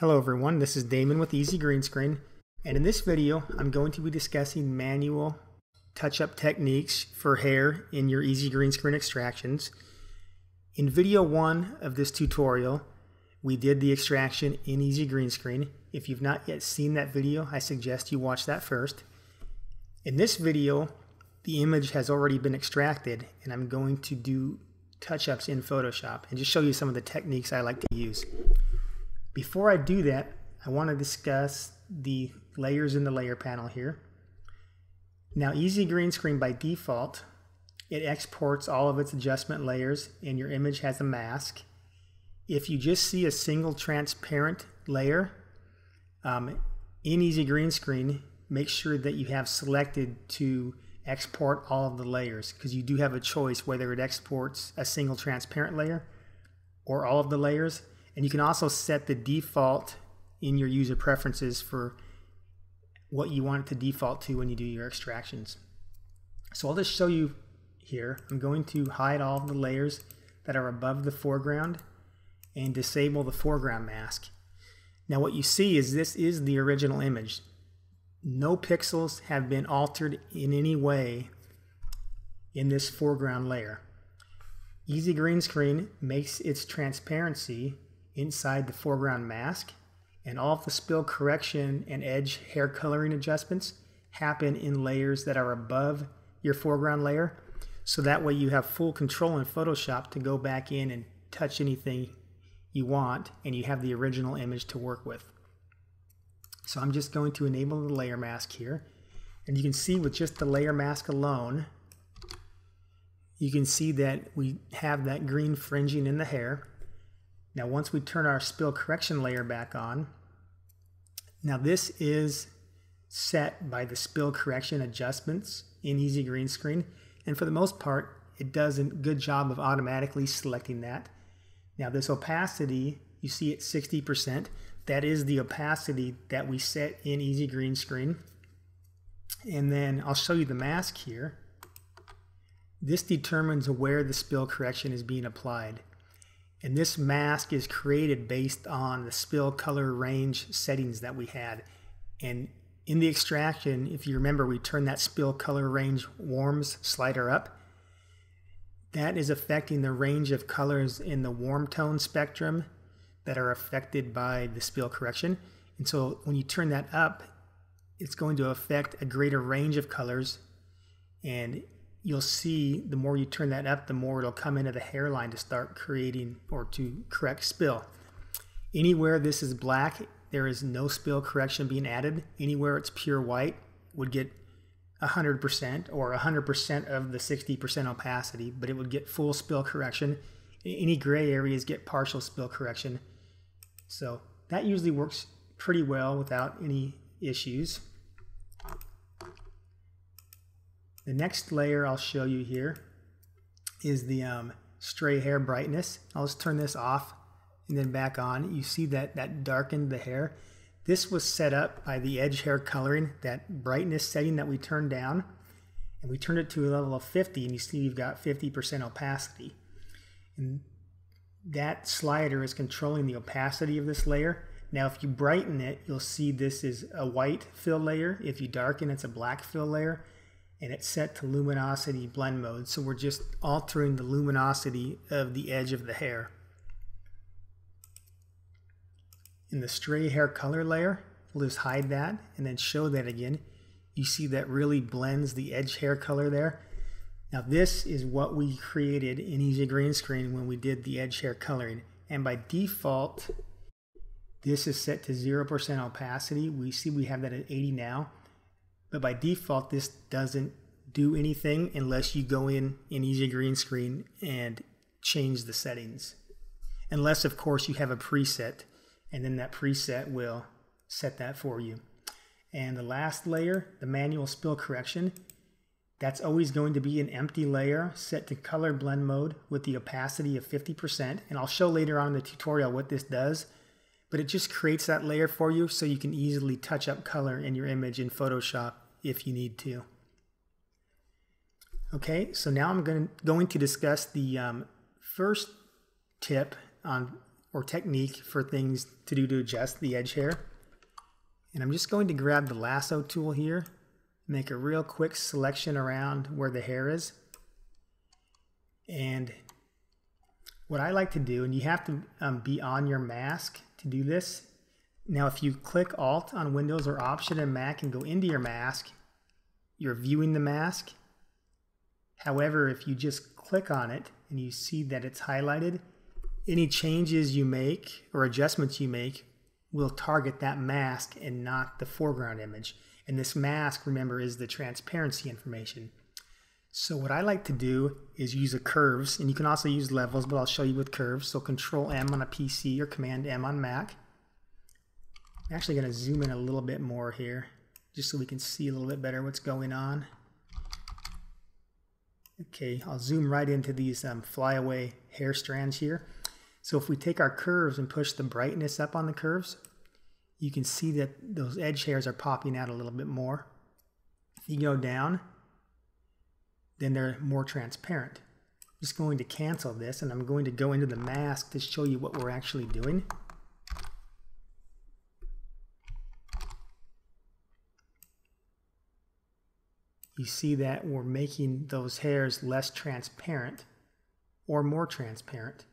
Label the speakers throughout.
Speaker 1: Hello everyone, this is Damon with Easy Green Screen, and in this video I'm going to be discussing manual touch-up techniques for hair in your Easy Green Screen extractions. In video 1 of this tutorial, we did the extraction in Easy Green Screen. If you've not yet seen that video, I suggest you watch that first. In this video, the image has already been extracted and I'm going to do touch-ups in Photoshop and just show you some of the techniques I like to use. Before I do that, I want to discuss the layers in the layer panel here. Now Easy Green Screen by default, it exports all of its adjustment layers and your image has a mask. If you just see a single transparent layer um, in Easy Green Screen, make sure that you have selected to export all of the layers because you do have a choice whether it exports a single transparent layer or all of the layers. And you can also set the default in your user preferences for what you want it to default to when you do your extractions. So I'll just show you here. I'm going to hide all the layers that are above the foreground and disable the foreground mask. Now what you see is this is the original image. No pixels have been altered in any way in this foreground layer. Easy Green Screen makes its transparency inside the foreground mask and all of the spill correction and edge hair coloring adjustments happen in layers that are above your foreground layer so that way you have full control in Photoshop to go back in and touch anything you want and you have the original image to work with. So I'm just going to enable the layer mask here and you can see with just the layer mask alone you can see that we have that green fringing in the hair now once we turn our spill correction layer back on, now this is set by the spill correction adjustments in Easy Green Screen. And for the most part, it does a good job of automatically selecting that. Now this opacity, you see it 60%, that is the opacity that we set in Easy Green Screen. And then I'll show you the mask here. This determines where the spill correction is being applied. And this mask is created based on the spill color range settings that we had. And in the extraction, if you remember, we turned that spill color range warms slider up. That is affecting the range of colors in the warm tone spectrum that are affected by the spill correction. And so when you turn that up, it's going to affect a greater range of colors and you'll see the more you turn that up, the more it'll come into the hairline to start creating or to correct spill. Anywhere this is black, there is no spill correction being added. Anywhere it's pure white would get 100% or 100% of the 60% opacity, but it would get full spill correction. Any gray areas get partial spill correction. So that usually works pretty well without any issues. The next layer I'll show you here is the um, stray hair brightness. I'll just turn this off and then back on. You see that that darkened the hair. This was set up by the edge hair coloring, that brightness setting that we turned down. And we turned it to a level of 50 and you see you've got 50% opacity. And that slider is controlling the opacity of this layer. Now if you brighten it, you'll see this is a white fill layer. If you darken, it's a black fill layer and it's set to luminosity blend mode. So we're just altering the luminosity of the edge of the hair. In the stray hair color layer, we'll just hide that and then show that again. You see that really blends the edge hair color there. Now this is what we created in Easy Green Screen when we did the edge hair coloring. And by default, this is set to 0% opacity. We see we have that at 80 now. But by default, this doesn't do anything unless you go in in Easy Green Screen and change the settings. Unless, of course, you have a preset, and then that preset will set that for you. And the last layer, the manual spill correction, that's always going to be an empty layer set to color blend mode with the opacity of 50%. And I'll show later on in the tutorial what this does but it just creates that layer for you so you can easily touch up color in your image in Photoshop if you need to. Okay, so now I'm going to, going to discuss the um, first tip on or technique for things to do to adjust the edge hair. And I'm just going to grab the lasso tool here, make a real quick selection around where the hair is. And what I like to do, and you have to um, be on your mask to do this. Now, if you click Alt on Windows or Option in Mac and go into your mask, you're viewing the mask. However, if you just click on it and you see that it's highlighted, any changes you make or adjustments you make will target that mask and not the foreground image. And this mask, remember, is the transparency information. So what I like to do is use a curves, and you can also use levels, but I'll show you with curves. So Control M on a PC or Command M on Mac. I'm actually going to zoom in a little bit more here, just so we can see a little bit better what's going on. Okay, I'll zoom right into these um, flyaway hair strands here. So if we take our curves and push the brightness up on the curves, you can see that those edge hairs are popping out a little bit more. If you go down, then they're more transparent. I'm just going to cancel this and I'm going to go into the mask to show you what we're actually doing. You see that we're making those hairs less transparent or more transparent.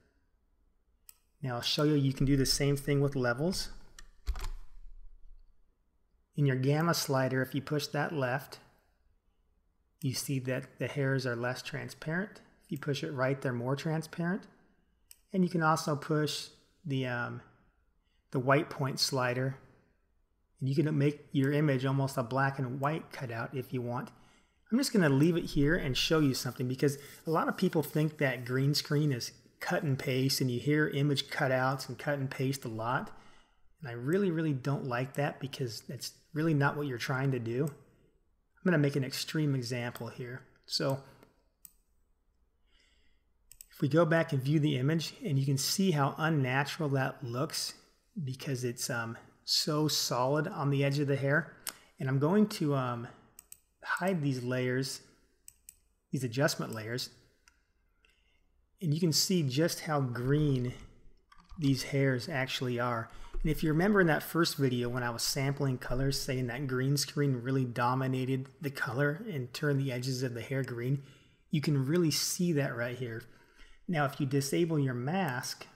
Speaker 1: Now I'll show you you can do the same thing with levels. In your gamma slider, if you push that left, you see that the hairs are less transparent. If you push it right, they're more transparent. And you can also push the, um, the white point slider. And you can make your image almost a black and white cutout if you want. I'm just going to leave it here and show you something because a lot of people think that green screen is cut and paste and you hear image cutouts and cut and paste a lot. And I really, really don't like that because that's really not what you're trying to do. I'm going to make an extreme example here. So if we go back and view the image and you can see how unnatural that looks because it's um, so solid on the edge of the hair. And I'm going to um, hide these layers, these adjustment layers, and you can see just how green these hairs actually are. And if you remember in that first video when I was sampling colors saying that green screen really dominated the color and turned the edges of the hair green, you can really see that right here. Now if you disable your mask,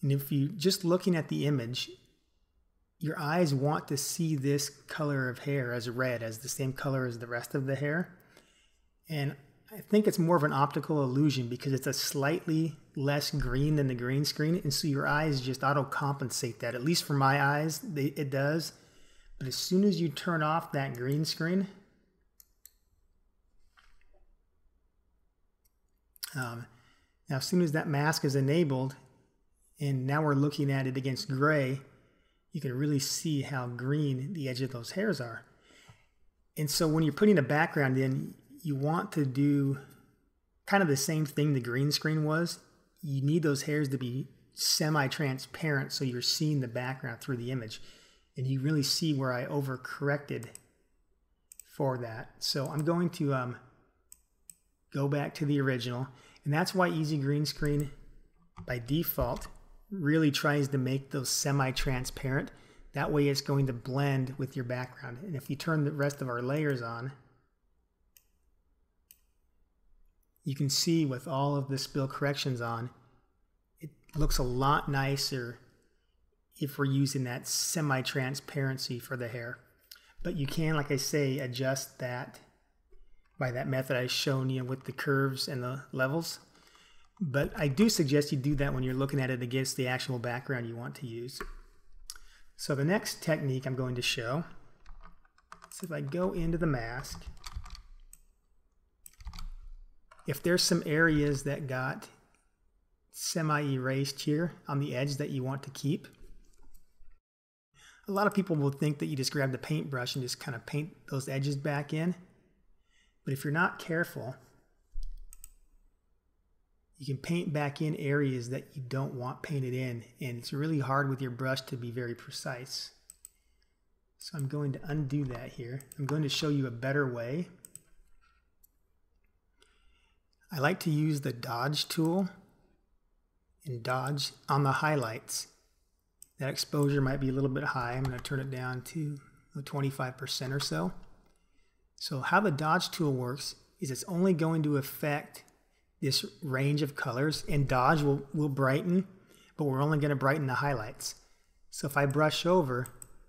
Speaker 1: and if you just looking at the image, your eyes want to see this color of hair as red, as the same color as the rest of the hair. And I think it's more of an optical illusion because it's a slightly less green than the green screen. And so your eyes just auto compensate that. At least for my eyes, they, it does. But as soon as you turn off that green screen, um, now as soon as that mask is enabled, and now we're looking at it against gray, you can really see how green the edge of those hairs are. And so when you're putting a background in, you want to do kind of the same thing the green screen was. You need those hairs to be semi-transparent so you're seeing the background through the image. And you really see where I overcorrected for that. So I'm going to um, go back to the original. And that's why Easy Green Screen, by default, really tries to make those semi-transparent. That way it's going to blend with your background. And if you turn the rest of our layers on, you can see with all of the spill corrections on, it looks a lot nicer if we're using that semi-transparency for the hair. But you can, like I say, adjust that by that method I've shown you with the curves and the levels. But I do suggest you do that when you're looking at it against the actual background you want to use. So the next technique I'm going to show is if I go into the mask if there's some areas that got semi-erased here on the edge that you want to keep, a lot of people will think that you just grab the paintbrush and just kind of paint those edges back in. But if you're not careful, you can paint back in areas that you don't want painted in. And it's really hard with your brush to be very precise. So I'm going to undo that here. I'm going to show you a better way. I like to use the dodge tool and dodge on the highlights. That exposure might be a little bit high. I'm going to turn it down to 25% or so. So how the dodge tool works is it's only going to affect this range of colors and dodge will, will brighten, but we're only going to brighten the highlights. So if I brush over,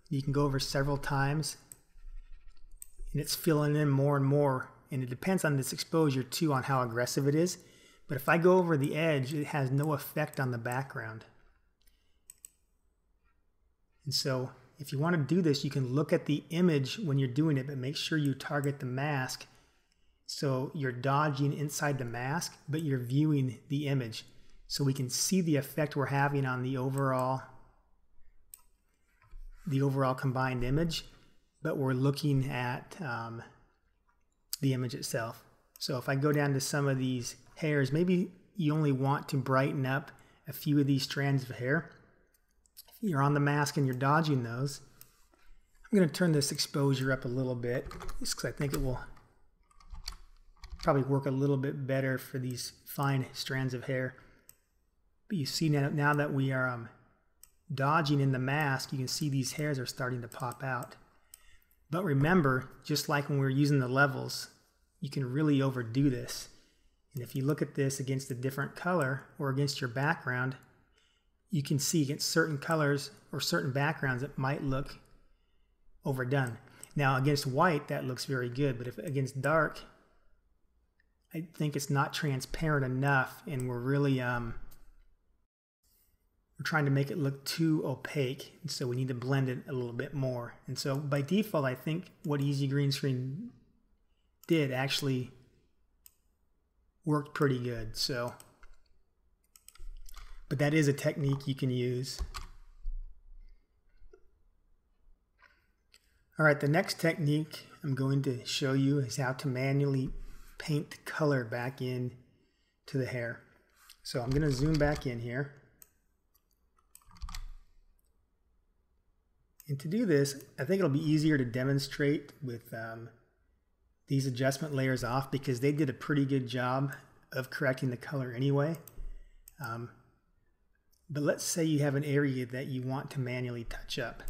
Speaker 1: you can go over several times and it's filling in more and more. And it depends on this exposure too on how aggressive it is. But if I go over the edge, it has no effect on the background. And so if you want to do this, you can look at the image when you're doing it, but make sure you target the mask so you're dodging inside the mask, but you're viewing the image. So we can see the effect we're having on the overall the overall combined image, but we're looking at um, the image itself. So if I go down to some of these hairs, maybe you only want to brighten up a few of these strands of hair. If you're on the mask and you're dodging those, I'm going to turn this exposure up a little bit just because I think it will probably work a little bit better for these fine strands of hair. But you see now, now that we are um, dodging in the mask, you can see these hairs are starting to pop out. But remember, just like when we are using the levels, you can really overdo this. And if you look at this against a different color or against your background, you can see against certain colors or certain backgrounds it might look overdone. Now against white that looks very good, but if against dark, I think it's not transparent enough and we're really um, we're trying to make it look too opaque. And so we need to blend it a little bit more. And so by default, I think what Easy Green Screen did actually worked pretty good. So, but that is a technique you can use. All right, the next technique I'm going to show you is how to manually paint color back in to the hair. So I'm going to zoom back in here. And to do this, I think it'll be easier to demonstrate with um, these adjustment layers off because they did a pretty good job of correcting the color anyway. Um, but let's say you have an area that you want to manually touch up.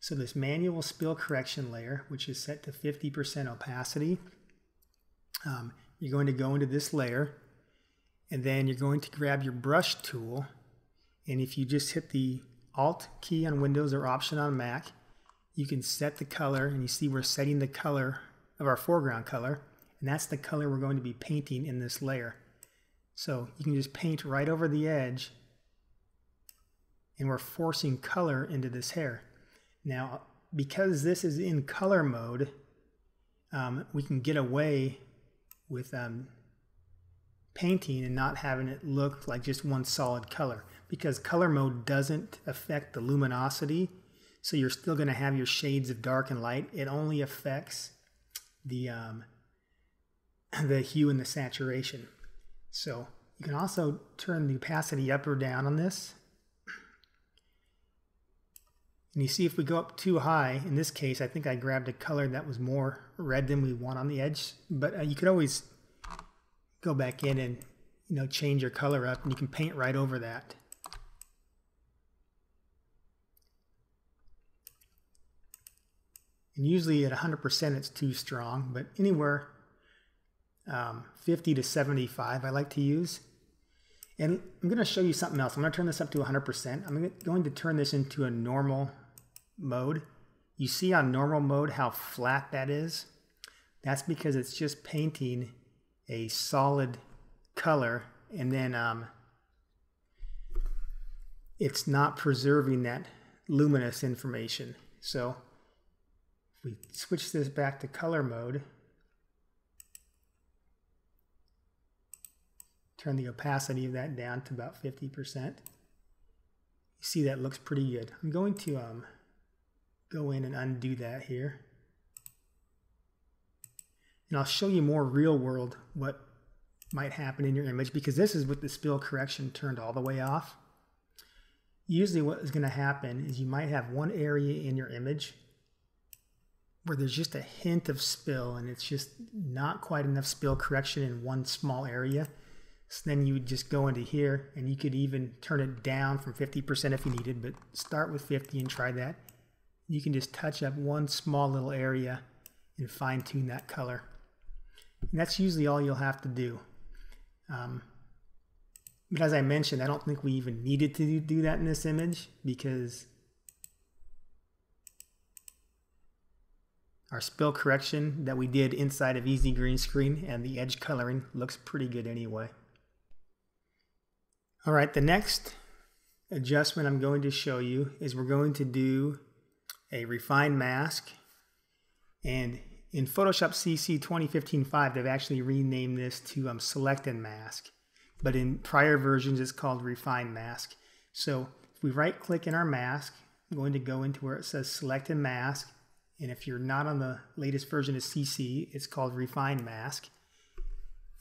Speaker 1: So this manual spill correction layer, which is set to 50% opacity, um, you're going to go into this layer and then you're going to grab your brush tool and if you just hit the Alt key on Windows or Option on Mac, you can set the color, and you see we're setting the color of our foreground color, and that's the color we're going to be painting in this layer. So you can just paint right over the edge, and we're forcing color into this hair. Now, because this is in color mode, um, we can get away with um, painting and not having it look like just one solid color because color mode doesn't affect the luminosity. So you're still going to have your shades of dark and light. It only affects the, um, the hue and the saturation. So you can also turn the opacity up or down on this. And you see if we go up too high, in this case, I think I grabbed a color that was more red than we want on the edge. But uh, you could always go back in and you know change your color up and you can paint right over that. And usually at 100% it's too strong, but anywhere um, 50 to 75 I like to use. And I'm going to show you something else. I'm going to turn this up to 100%. I'm going to turn this into a normal mode. You see on normal mode how flat that is? That's because it's just painting a solid color and then um, it's not preserving that luminous information. So we switch this back to color mode, turn the opacity of that down to about 50%. You see that looks pretty good. I'm going to um, go in and undo that here. And I'll show you more real world what might happen in your image because this is with the spill correction turned all the way off. Usually what is going to happen is you might have one area in your image where there's just a hint of spill and it's just not quite enough spill correction in one small area. So then you would just go into here and you could even turn it down from 50% if you needed, but start with 50 and try that. You can just touch up one small little area and fine tune that color. And that's usually all you'll have to do. Um, but as I mentioned, I don't think we even needed to do that in this image because our spill correction that we did inside of Easy Green Screen and the edge coloring looks pretty good anyway. All right, the next adjustment I'm going to show you is we're going to do a refine mask. And in Photoshop CC 2015-5, they've actually renamed this to um, Select and Mask. But in prior versions, it's called Refine Mask. So if we right click in our mask, I'm going to go into where it says Select and Mask. And if you're not on the latest version of CC, it's called Refine Mask.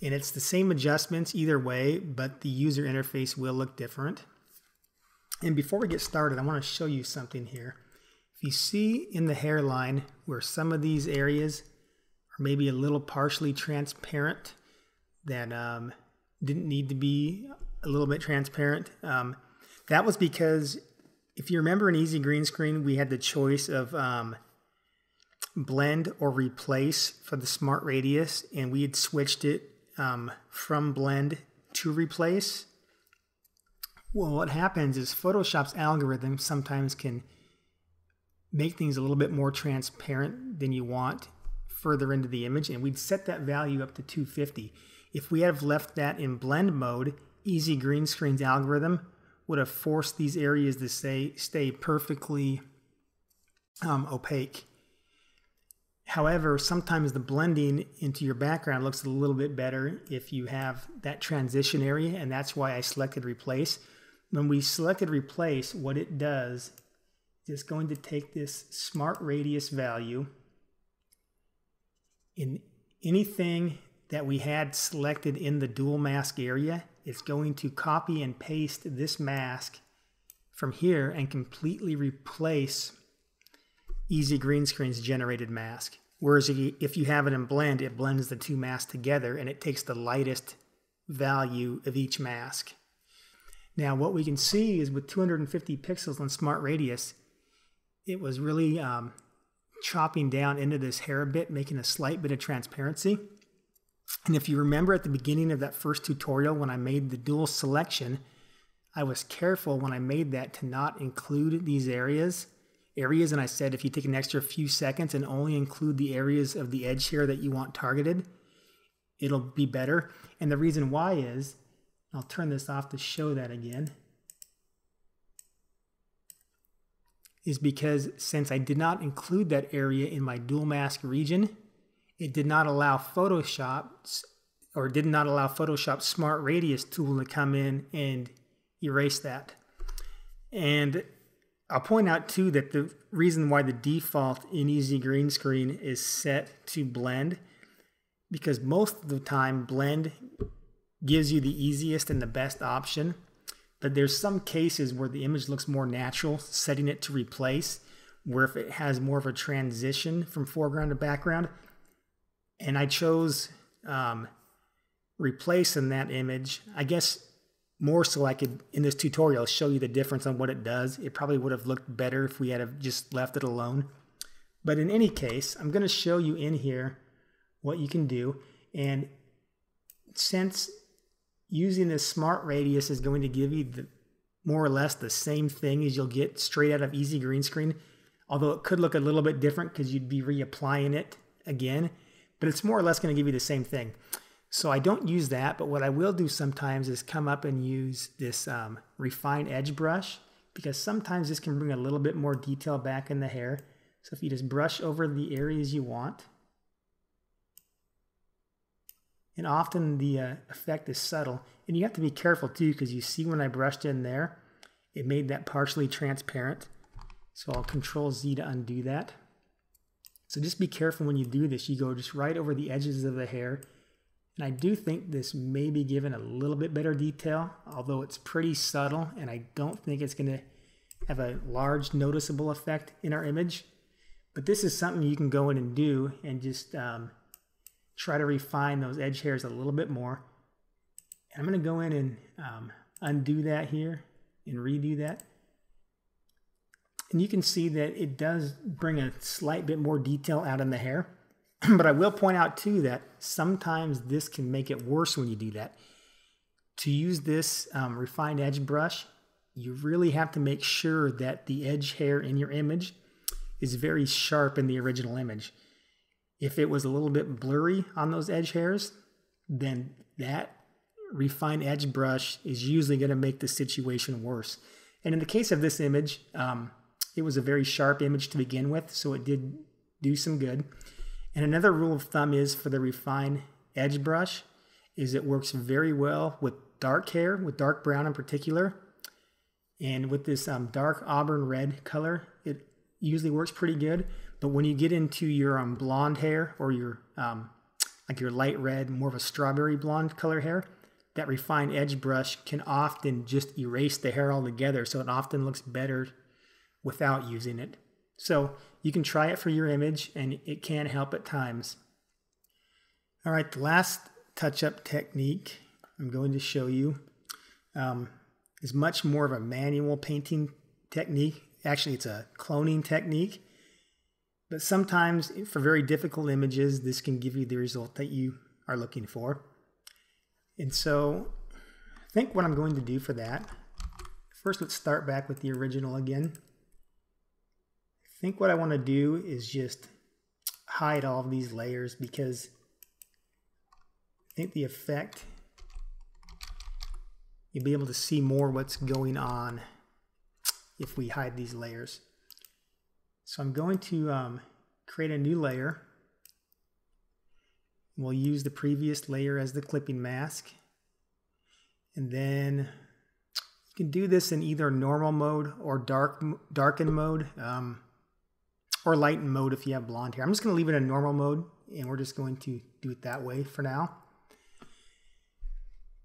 Speaker 1: And it's the same adjustments either way, but the user interface will look different. And before we get started, I want to show you something here. If you see in the hairline where some of these areas are maybe a little partially transparent that um, didn't need to be a little bit transparent, um, that was because if you remember in Easy Green Screen, we had the choice of um, blend or replace for the smart radius, and we had switched it um, from blend to replace. Well, what happens is Photoshop's algorithm sometimes can make things a little bit more transparent than you want further into the image, and we'd set that value up to 250. If we had left that in blend mode, Easy Green Screen's algorithm would have forced these areas to stay, stay perfectly um, opaque. However, sometimes the blending into your background looks a little bit better if you have that transition area, and that's why I selected replace. When we selected replace, what it does is it's going to take this smart radius value in anything that we had selected in the dual mask area, it's going to copy and paste this mask from here and completely replace Easy Green Screen's generated mask. Whereas if you, if you have it in blend, it blends the two masks together and it takes the lightest value of each mask. Now what we can see is with 250 pixels on Smart Radius, it was really um, chopping down into this hair a bit, making a slight bit of transparency. And if you remember at the beginning of that first tutorial when I made the dual selection, I was careful when I made that to not include these areas areas and I said if you take an extra few seconds and only include the areas of the edge here that you want targeted, it'll be better. And the reason why is, I'll turn this off to show that again, is because since I did not include that area in my dual mask region, it did not allow Photoshop or did not allow Photoshop Smart Radius tool to come in and erase that. And I'll point out too that the reason why the default in Easy Green Screen is set to blend because most of the time blend gives you the easiest and the best option but there's some cases where the image looks more natural setting it to replace where if it has more of a transition from foreground to background. And I chose um, replace in that image. I guess more so I could, in this tutorial, show you the difference on what it does. It probably would have looked better if we had have just left it alone. But in any case, I'm going to show you in here what you can do. And since using this smart radius is going to give you the, more or less the same thing as you'll get straight out of easy green screen, although it could look a little bit different because you'd be reapplying it again, but it's more or less going to give you the same thing. So I don't use that, but what I will do sometimes is come up and use this um, refine edge brush because sometimes this can bring a little bit more detail back in the hair. So if you just brush over the areas you want, and often the uh, effect is subtle, and you have to be careful too because you see when I brushed in there, it made that partially transparent. So I'll control Z to undo that. So just be careful when you do this. You go just right over the edges of the hair and I do think this may be given a little bit better detail, although it's pretty subtle, and I don't think it's going to have a large noticeable effect in our image. But this is something you can go in and do and just um, try to refine those edge hairs a little bit more. And I'm going to go in and um, undo that here and redo that. And you can see that it does bring a slight bit more detail out in the hair. but I will point out too that sometimes this can make it worse when you do that. To use this um, refined edge brush, you really have to make sure that the edge hair in your image is very sharp in the original image. If it was a little bit blurry on those edge hairs, then that refined edge brush is usually going to make the situation worse. And in the case of this image, um, it was a very sharp image to begin with, so it did do some good. And another rule of thumb is for the refine edge brush is it works very well with dark hair, with dark brown in particular. And with this um, dark auburn red color, it usually works pretty good. But when you get into your um, blonde hair or your um, like your light red, more of a strawberry blonde color hair, that refined edge brush can often just erase the hair altogether. So it often looks better without using it. So you can try it for your image and it can help at times. All right, the last touch-up technique I'm going to show you um, is much more of a manual painting technique. Actually, it's a cloning technique. But sometimes for very difficult images, this can give you the result that you are looking for. And so I think what I'm going to do for that, first let's start back with the original again think what I want to do is just hide all of these layers because I think the effect, you'll be able to see more what's going on if we hide these layers. So I'm going to um, create a new layer. We'll use the previous layer as the clipping mask. And then you can do this in either normal mode or dark darken mode. Um, or lighten mode if you have blonde hair. I'm just going to leave it in normal mode and we're just going to do it that way for now.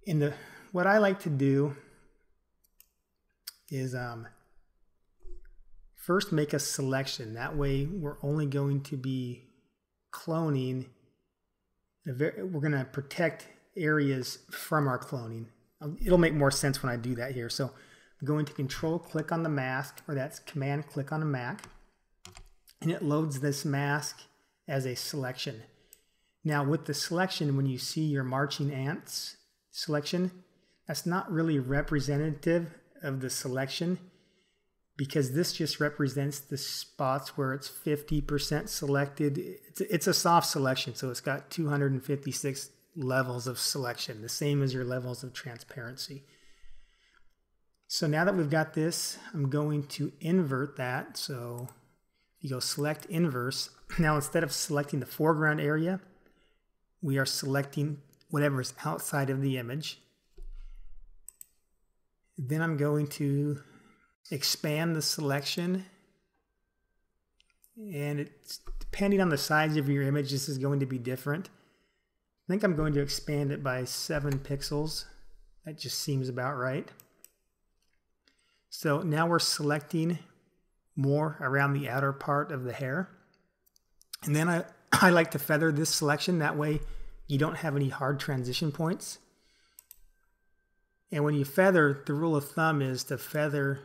Speaker 1: In the what I like to do is um, first make a selection. That way we're only going to be cloning. We're going to protect areas from our cloning. It'll make more sense when I do that here. So I'm going to control click on the mask or that's command click on a Mac and it loads this mask as a selection. Now with the selection, when you see your marching ants selection, that's not really representative of the selection because this just represents the spots where it's 50% selected. It's, it's a soft selection, so it's got 256 levels of selection, the same as your levels of transparency. So now that we've got this, I'm going to invert that. So you go select inverse. Now instead of selecting the foreground area, we are selecting whatever is outside of the image. Then I'm going to expand the selection. And it's depending on the size of your image, this is going to be different. I think I'm going to expand it by 7 pixels. That just seems about right. So now we're selecting more around the outer part of the hair. And then I, I like to feather this selection. That way you don't have any hard transition points. And when you feather, the rule of thumb is to feather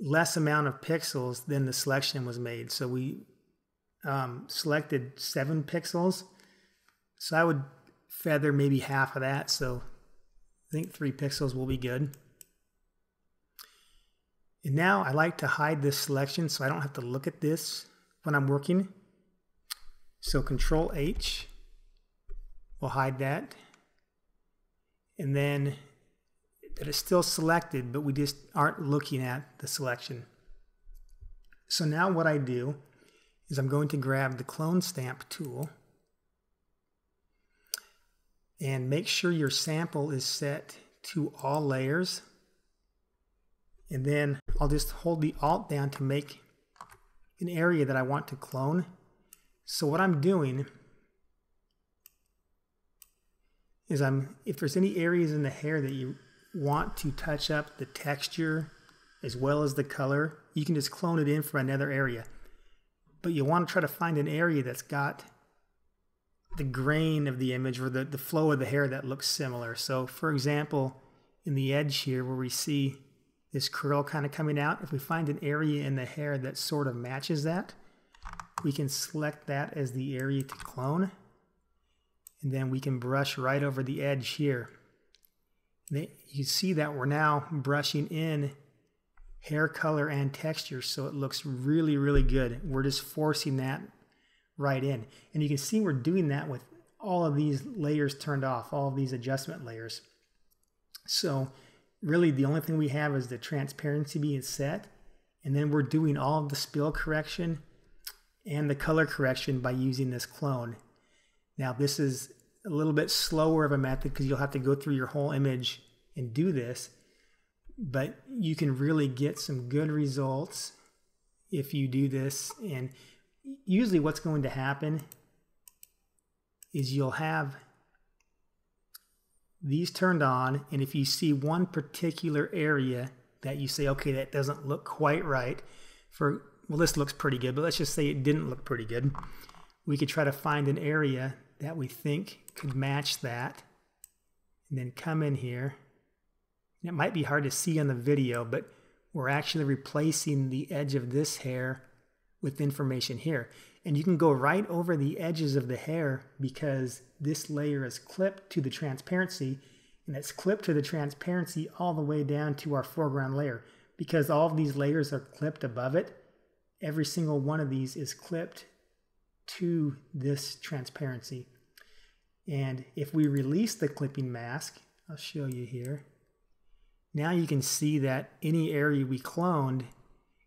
Speaker 1: less amount of pixels than the selection was made. So we um, selected seven pixels. So I would feather maybe half of that. So I think three pixels will be good. And now I like to hide this selection so I don't have to look at this when I'm working. So Control H will hide that. And then that is still selected, but we just aren't looking at the selection. So now what I do is I'm going to grab the clone stamp tool and make sure your sample is set to all layers and then I'll just hold the Alt down to make an area that I want to clone. So what I'm doing is I'm, if there's any areas in the hair that you want to touch up the texture as well as the color, you can just clone it in for another area. But you want to try to find an area that's got the grain of the image or the, the flow of the hair that looks similar. So for example, in the edge here where we see this curl kind of coming out, if we find an area in the hair that sort of matches that, we can select that as the area to clone. And then we can brush right over the edge here. You see that we're now brushing in hair color and texture so it looks really, really good. We're just forcing that right in. And you can see we're doing that with all of these layers turned off, all of these adjustment layers. So really the only thing we have is the transparency being set. And then we're doing all of the spill correction and the color correction by using this clone. Now this is a little bit slower of a method because you'll have to go through your whole image and do this. But you can really get some good results if you do this. And usually what's going to happen is you'll have these turned on and if you see one particular area that you say okay that doesn't look quite right for well this looks pretty good but let's just say it didn't look pretty good we could try to find an area that we think could match that and then come in here it might be hard to see on the video but we're actually replacing the edge of this hair with information here. And you can go right over the edges of the hair because this layer is clipped to the transparency and it's clipped to the transparency all the way down to our foreground layer. Because all of these layers are clipped above it, every single one of these is clipped to this transparency. And if we release the clipping mask, I'll show you here. Now you can see that any area we cloned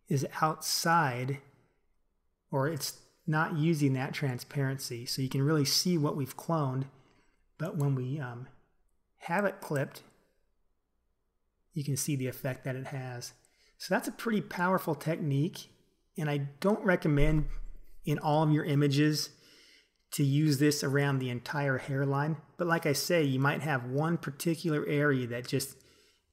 Speaker 1: is outside or it's not using that transparency. So you can really see what we've cloned. But when we um, have it clipped, you can see the effect that it has. So that's a pretty powerful technique. And I don't recommend in all of your images to use this around the entire hairline. But like I say, you might have one particular area that just,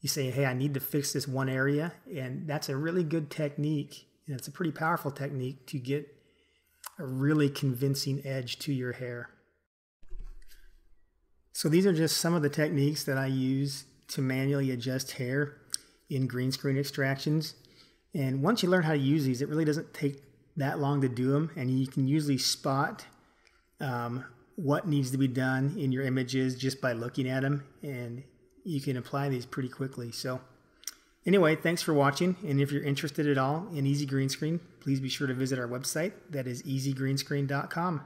Speaker 1: you say, hey, I need to fix this one area. And that's a really good technique and it's a pretty powerful technique to get a really convincing edge to your hair. So these are just some of the techniques that I use to manually adjust hair in green screen extractions. And once you learn how to use these, it really doesn't take that long to do them. And you can usually spot um, what needs to be done in your images just by looking at them. And you can apply these pretty quickly. So Anyway, thanks for watching, and if you're interested at all in Easy Green Screen, please be sure to visit our website. That is easygreenscreen.com.